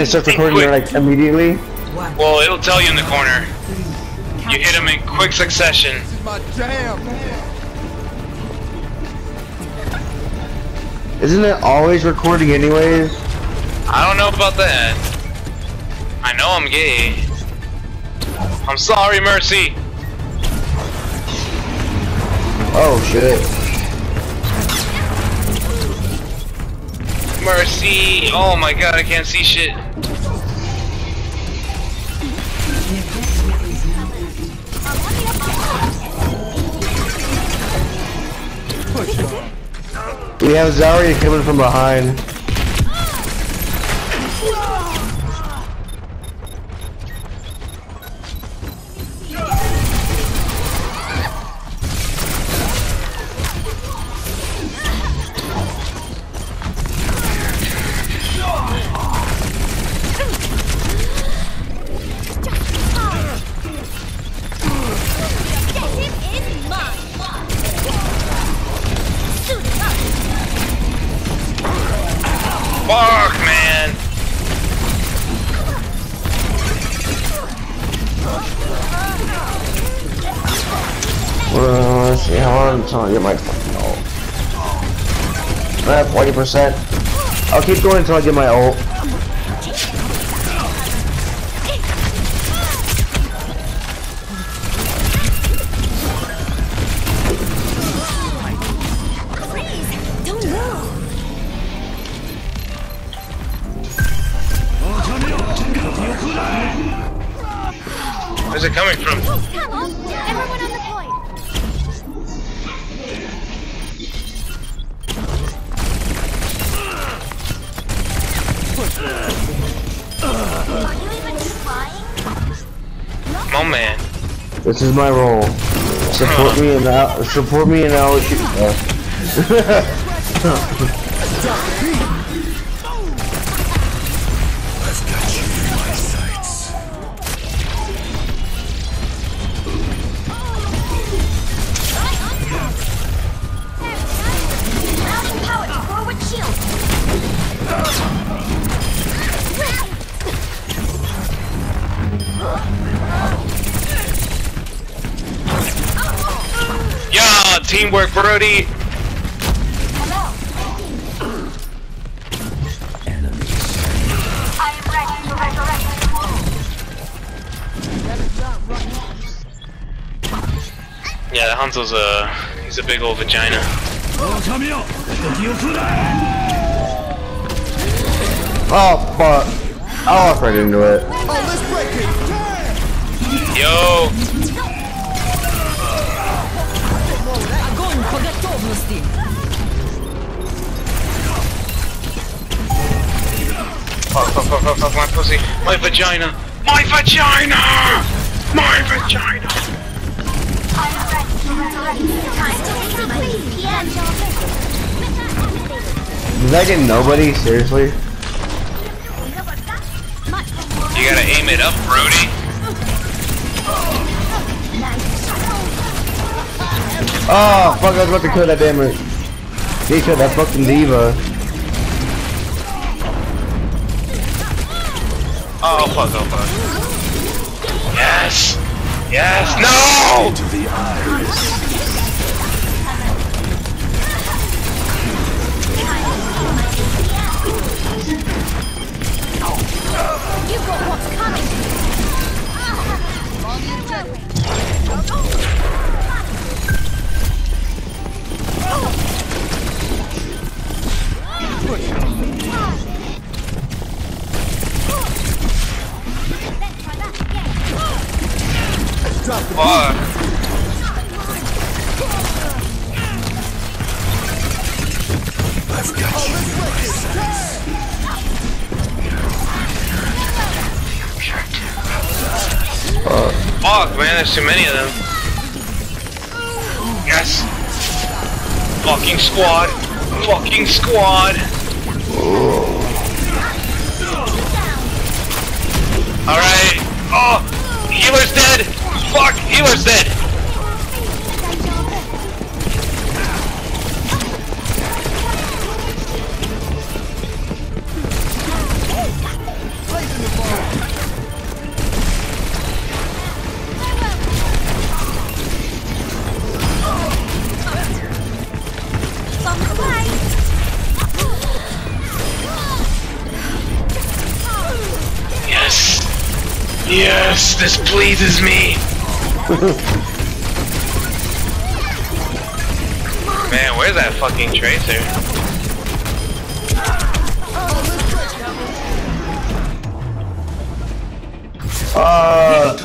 It starts recording quick. like immediately. Well, it'll tell you in the corner. You hit them in quick succession. Isn't it always recording anyways? I don't know about that. I know I'm gay. I'm sorry, Mercy. Oh shit. Mercy. Oh my god, I can't see shit. We have Zarya coming from behind. Fuck, man. Uh, let's see how long until I get my fucking ult. I have 40%. I'll keep going until I get my ult. From? Come on, everyone on the point. Are you even trying? Come on, man. This is my role. Support me and I'll support me and I'll shoot. Uh, teamwork, Brody. I am ready to resurrect the Yeah, the Hanzo's a he's a big old vagina. oh fuck! I walked right into it. Oh, fuck, fuck, fuck, fuck, fuck, my pussy, my vagina, my vagina, my vagina. I am ready to resurrect the time to take my VPN. Did I get nobody? Seriously? You gotta aim it up, Brody. Oh fuck! I was about to kill that damn it. He killed that fucking D.Va. Oh fuck, oh fuck. Yes, yes, no. Fuck. Fuck, man, there's too many of them. Yes. Fucking squad. Fucking squad. Alright. Oh, healer's dead fuck! You are dead! Yes, this pleases me. Man, where's that fucking tracer? Uh,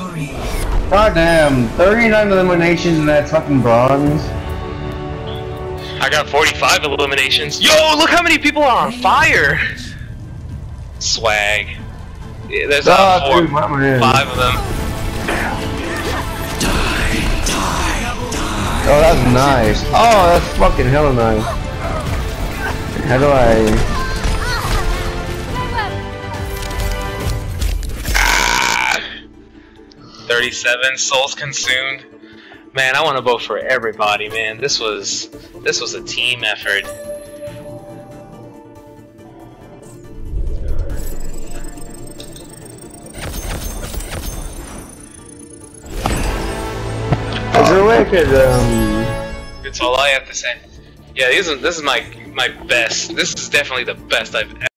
goddamn, 39 eliminations and that's fucking bronze. I got 45 eliminations. Yo, look how many people are on fire. Swag. Yeah, there's uh, Ah, four, dude, five of them. Oh, that's nice. Oh, that's fucking hella nice. How do I... Ah! 37 souls consumed. Man, I want to vote for everybody, man. This was this was a team effort. Could, um... That's all I have to say. Yeah, this is this is my my best. This is definitely the best I've